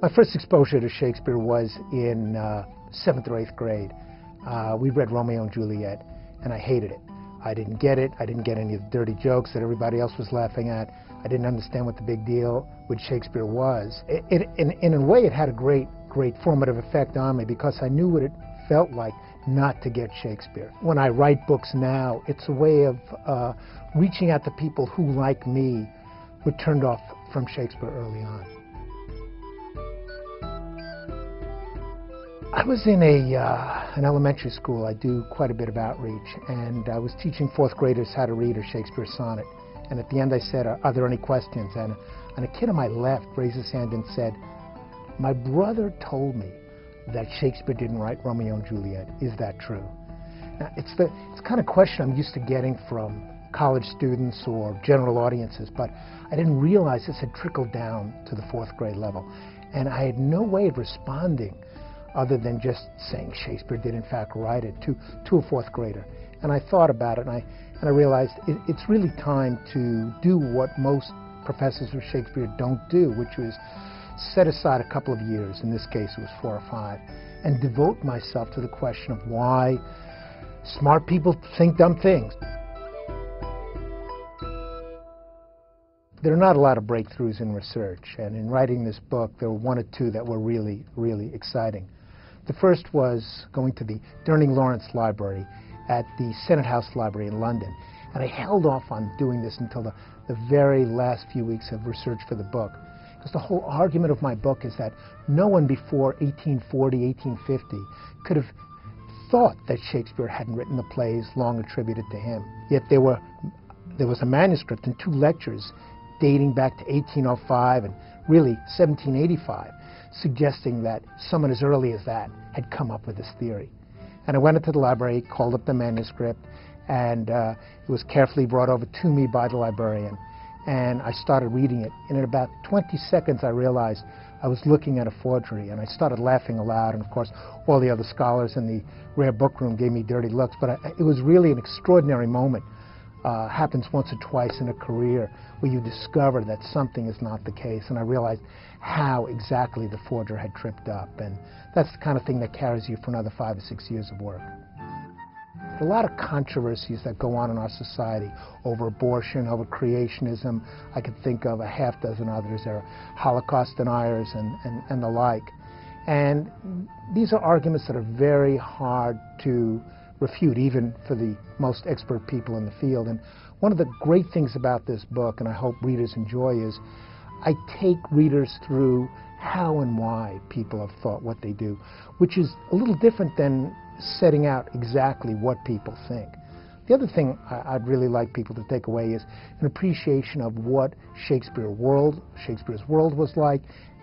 My first exposure to Shakespeare was in uh, seventh or eighth grade. Uh, we read Romeo and Juliet, and I hated it. I didn't get it. I didn't get any of the dirty jokes that everybody else was laughing at. I didn't understand what the big deal with Shakespeare was. It, it, in, in a way, it had a great, great formative effect on me because I knew what it felt like not to get Shakespeare. When I write books now, it's a way of uh, reaching out to people who, like me, were turned off from Shakespeare early on. I was in a uh, an elementary school. I do quite a bit of outreach, and I was teaching fourth graders how to read a Shakespeare sonnet. And at the end, I said, "Are, there any questions?" And, and a kid on my left raised his hand and said, "My brother told me that Shakespeare didn't write Romeo and Juliet. Is that true?" Now, it's the it's the kind of question I'm used to getting from college students or general audiences, but I didn't realize this had trickled down to the fourth grade level, and I had no way of responding other than just saying Shakespeare did in fact write it to, to a fourth grader. And I thought about it and I, and I realized it, it's really time to do what most professors of Shakespeare don't do, which was set aside a couple of years, in this case it was four or five, and devote myself to the question of why smart people think dumb things. There are not a lot of breakthroughs in research, and in writing this book, there were one or two that were really, really exciting. The first was going to the Durning Lawrence Library at the Senate House Library in London. And I held off on doing this until the, the very last few weeks of research for the book. Because the whole argument of my book is that no one before 1840, 1850 could have thought that Shakespeare hadn't written the plays long attributed to him. Yet there, were, there was a manuscript and two lectures dating back to 1805 and really 1785 suggesting that someone as early as that had come up with this theory. And I went into the library, called up the manuscript, and uh, it was carefully brought over to me by the librarian. And I started reading it. And in about 20 seconds, I realized I was looking at a forgery. And I started laughing aloud. And of course, all the other scholars in the rare book room gave me dirty looks. But I, it was really an extraordinary moment uh, happens once or twice in a career where you discover that something is not the case. And I realized how exactly the forger had tripped up. And that's the kind of thing that carries you for another five or six years of work. There are a lot of controversies that go on in our society over abortion, over creationism. I could think of a half dozen others. There are Holocaust deniers and, and, and the like. And these are arguments that are very hard to refute, even for the most expert people in the field. And one of the great things about this book, and I hope readers enjoy, is I take readers through how and why people have thought what they do, which is a little different than setting out exactly what people think. The other thing I'd really like people to take away is an appreciation of what Shakespeare world, Shakespeare's world was like,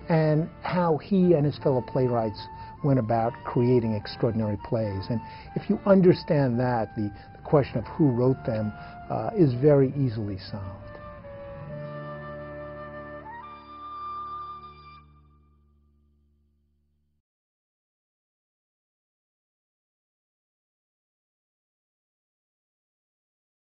and how he and his fellow playwrights went about creating extraordinary plays. And if you understand that, the, the question of who wrote them uh, is very easily solved.